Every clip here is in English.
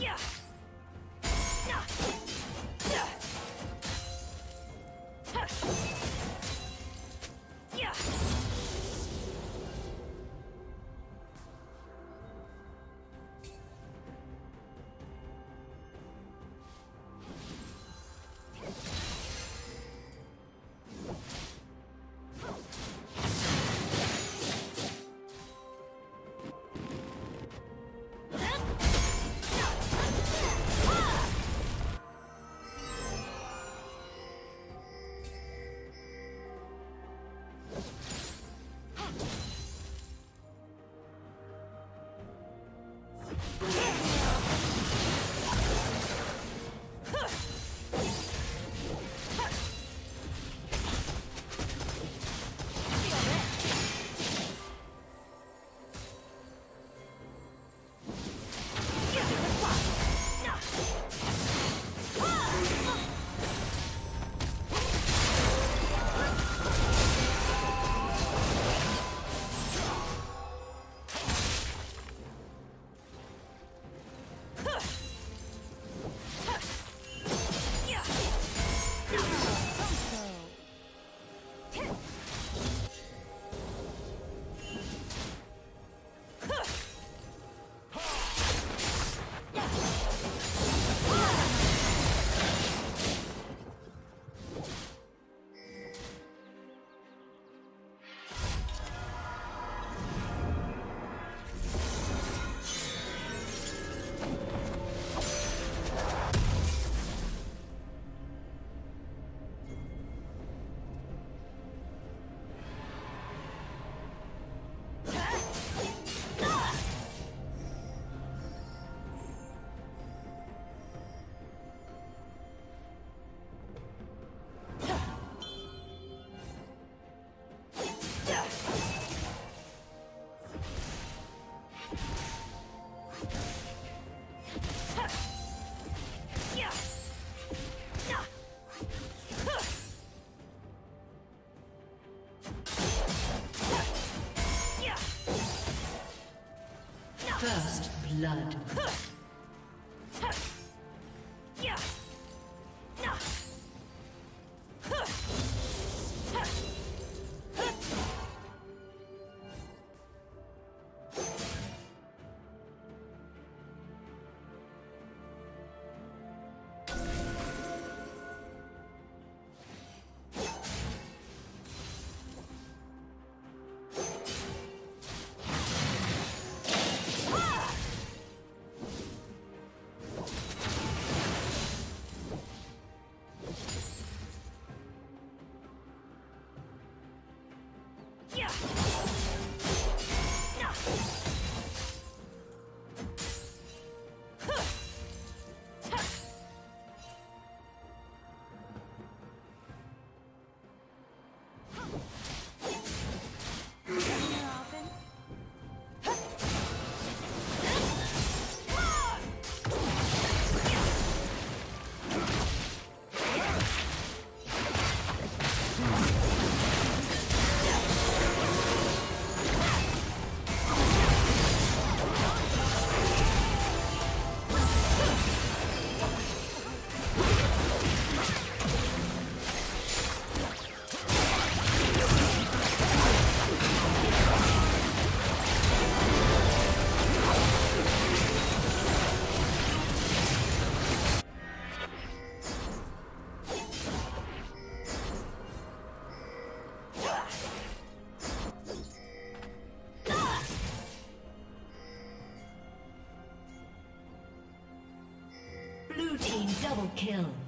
Yeah. First blood. Double kill.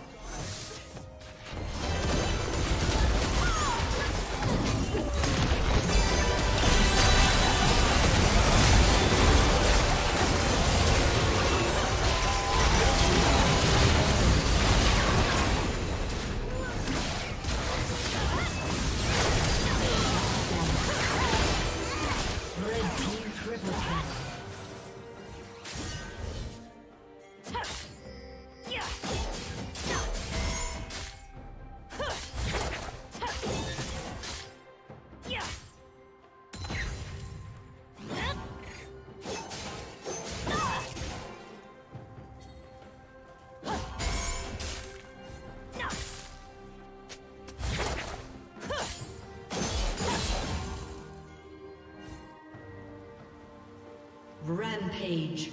Rampage.